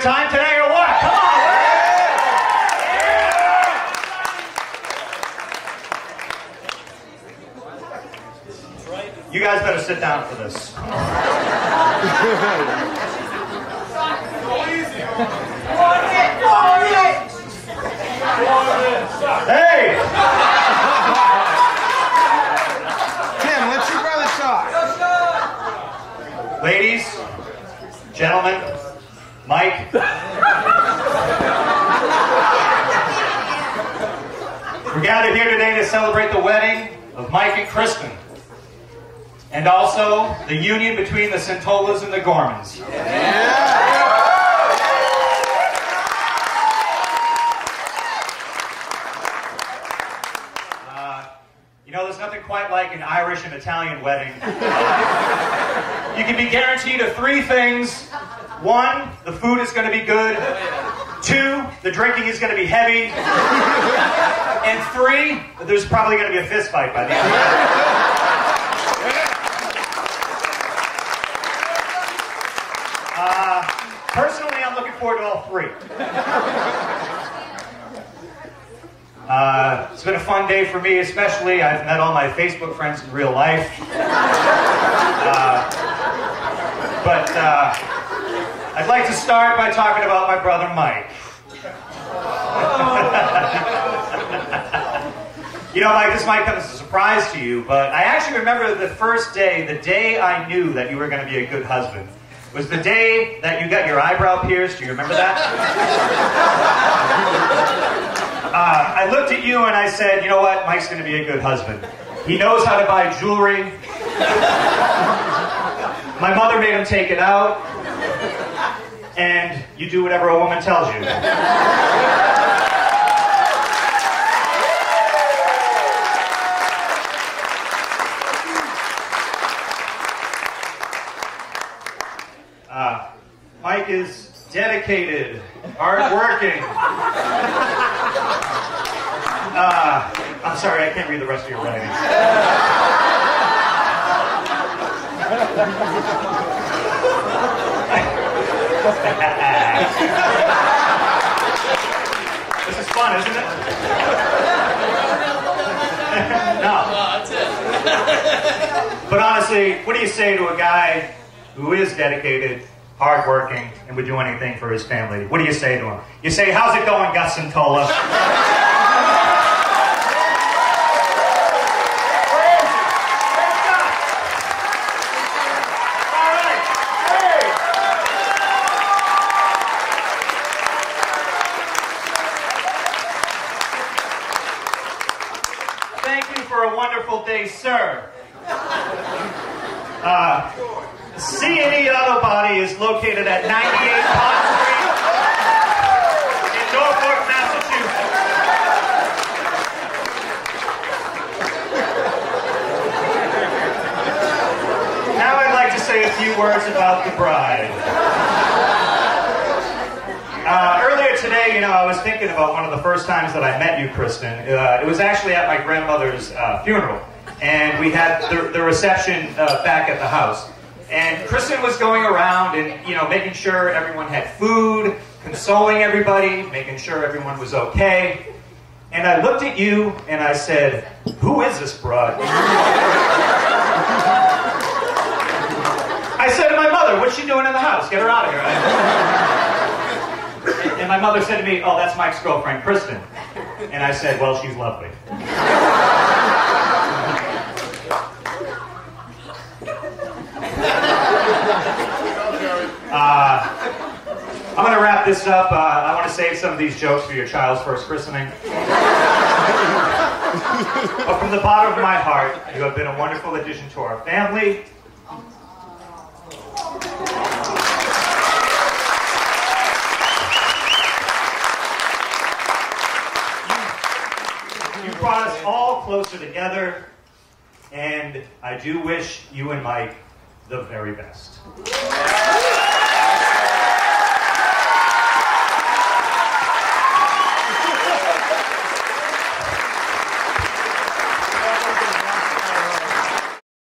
good time today or what? Come on. You guys better sit down for this. Hey! Mike. We're gathered here today to celebrate the wedding of Mike and Kristen. And also the union between the Centolas and the Gormans. Uh, you know, there's nothing quite like an Irish and Italian wedding. You can be guaranteed of three things. One, the food is going to be good. Two, the drinking is going to be heavy. And three, there's probably going to be a fist fight by the end. Uh, personally, I'm looking forward to all three. Uh, it's been a fun day for me, especially. I've met all my Facebook friends in real life. Uh, but uh, I'd like to start by talking about my brother Mike. you know, Mike, this might come as a surprise to you, but I actually remember the first day, the day I knew that you were going to be a good husband, was the day that you got your eyebrow pierced. Do you remember that? Uh, I looked at you and I said, you know what? Mike's going to be a good husband. He knows how to buy jewelry. My mother made him take it out. And you do whatever a woman tells you. Uh, Mike is dedicated, hardworking. Uh, I'm sorry, I can't read the rest of your writing. this is fun, isn't it? no. But honestly, what do you say to a guy who is dedicated, hardworking, and would do anything for his family? What do you say to him? You say, how's it going, Gus Centola? Thank you for a wonderful day, sir. Uh, C&E Auto Body is located at 98 Pond Street in Norfolk, Massachusetts. Now I'd like to say a few words about the bride. Uh, you know, I was thinking about one of the first times that I met you, Kristen. Uh, it was actually at my grandmother's uh, funeral, and we had the, the reception uh, back at the house. And Kristen was going around and, you know, making sure everyone had food, consoling everybody, making sure everyone was okay. And I looked at you and I said, "Who is this broad?" I said to my mother, "What's she doing in the house? Get her out of here." My mother said to me, Oh, that's Mike's girlfriend, Kristen. And I said, Well, she's lovely. Uh, I'm going to wrap this up. Uh, I want to save some of these jokes for your child's first christening. but from the bottom of my heart, you have been a wonderful addition to our family. You us all closer together, and I do wish you and Mike the very best.